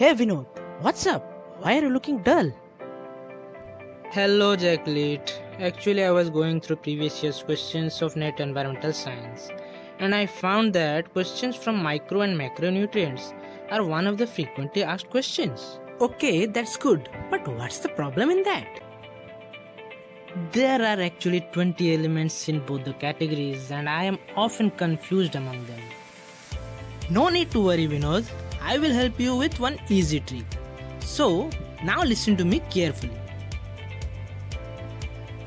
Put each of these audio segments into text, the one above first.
Hey Vinod, what's up? Why are you looking dull? Hello ZakLiT. Actually I was going through previous year's questions of NET environmental science and I found that questions from micro and macronutrients are one of the frequently asked questions. Okay, that's good. But what's the problem in that? There are actually 20 elements in both the categories and I am often confused among them. No need to worry Vinod. I will help you with one easy trick. So, now listen to me carefully.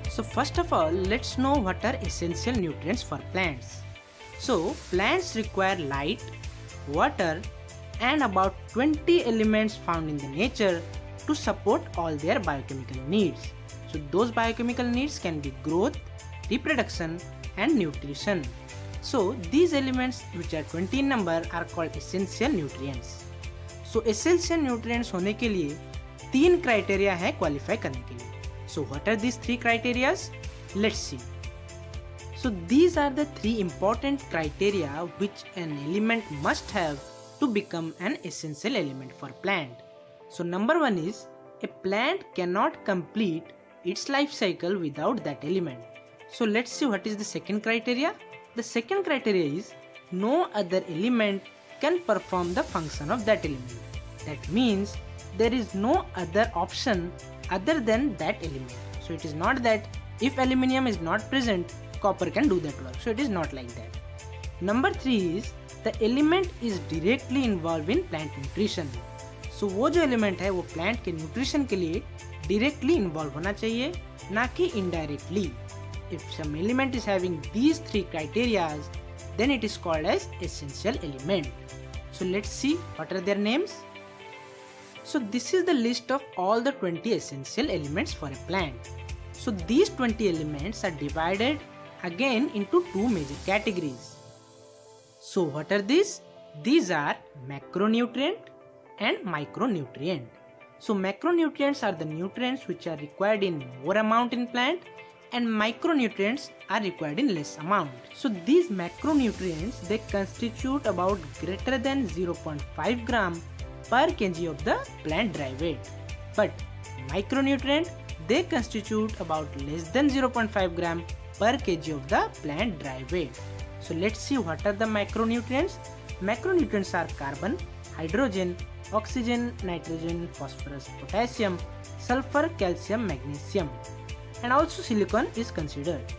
So first of all, let's know what are essential nutrients for plants. So plants require light, water and about 20 elements found in the nature to support all their biochemical needs. So those biochemical needs can be growth, reproduction and nutrition. So these elements which are 20 in number are called essential nutrients. So essential nutrients होने के लिए तीन criteria है qualify करने के लिए So what are these three criterias? Let's see. So these are the three important criteria which an element must have to become an essential element for plant. So number one is a plant cannot complete its life cycle without that element. So let's see what is the second criteria. The second criteria is no other element can perform the function of that element. That means there is no other option other than that element. So it is not that if aluminium is not present, copper can do that work. So it is not like that. Number three is the element is directly involved in plant nutrition. So वो जो element है वो plant के nutrition के लिए directly involved होना चाहिए ना कि indirectly. If some element is having these three criteria, then it is called as essential element. So let's see what are their names. So this is the list of all the 20 essential elements for a plant. So these 20 elements are divided again into two major categories. So what are these? These are macronutrient and micronutrient. So macronutrients are the nutrients which are required in more amount in plant and micronutrients are required in less amount. So these macronutrients they constitute about greater than 0.5 gram per kg of the plant dry weight. But micronutrient they constitute about less than 0.5 gram per kg of the plant dry weight. So let's see what are the macronutrients. Macronutrients are carbon, hydrogen, oxygen, nitrogen, phosphorus, potassium, sulfur, calcium, magnesium and also silicon is considered.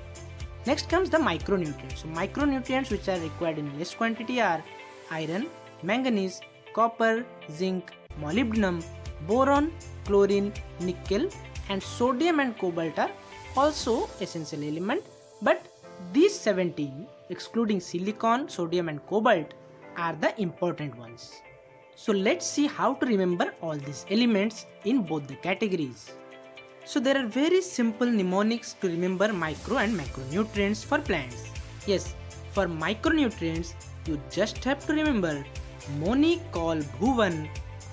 Next comes the micronutrients. So micronutrients which are required in less quantity are iron, manganese, copper, zinc, molybdenum, boron, chlorine, nickel and sodium and cobalt are also essential element but these 17 excluding silicon, sodium and cobalt are the important ones. So let's see how to remember all these elements in both the categories. So there are very simple mnemonics to remember micro and macronutrients for plants. Yes, for micronutrients you just have to remember Moni call Bhuvan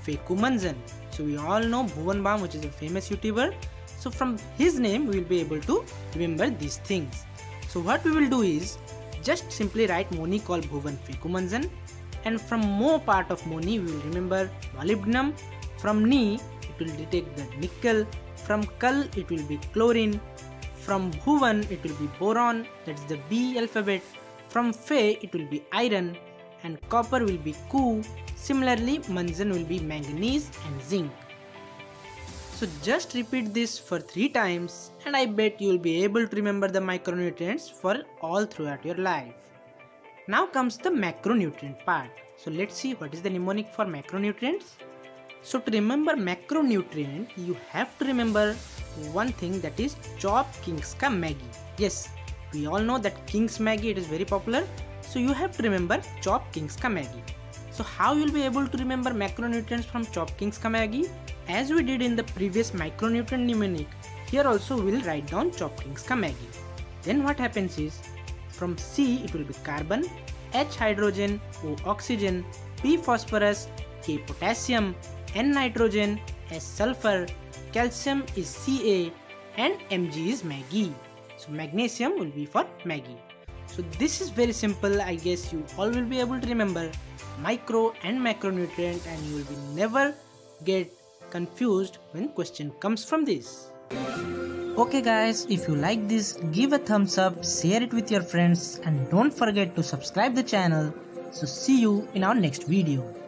Fekumanjan. So we all know Bhuvan Bam which is a famous YouTuber. So from his name we will be able to remember these things. So what we will do is just simply write Moni call Bhuvan Fekumanjan and from Mo part of Moni we will remember molybdenum. From Ni it will detect the nickel. From Kal it will be chlorine. From Bhuvan it will be boron that's the B alphabet. From Fe it will be iron and copper will be Cu. Similarly, Manzan will be manganese and zinc. So just repeat this for 3 times and I bet you will be able to remember the micronutrients for all throughout your life. Now comes the macronutrient part. So let's see what is the mnemonic for macronutrients. So to remember macronutrient, you have to remember one thing that is Chop Kings ka Maggi. Yes, we all know that King's Maggi it is very popular so you have to remember Chop Kings ka Maggi. So how you'll be able to remember macronutrients from Chop Kings ka Maggi? As we did in the previous micronutrient mnemonic, here also we'll write down Chop Kings ka Maggi. Then what happens is, from C it will be carbon, H hydrogen, O oxygen, P phosphorus, K potassium, N nitrogen, S sulfur, calcium is Ca and Mg is Maggi. So magnesium will be for Maggi. So this is very simple. I guess you all will be able to remember micro and macronutrient and you will be never get confused when question comes from this. Okay guys, if you like this, give a thumbs up, share it with your friends and don't forget to subscribe the channel. So see you in our next video.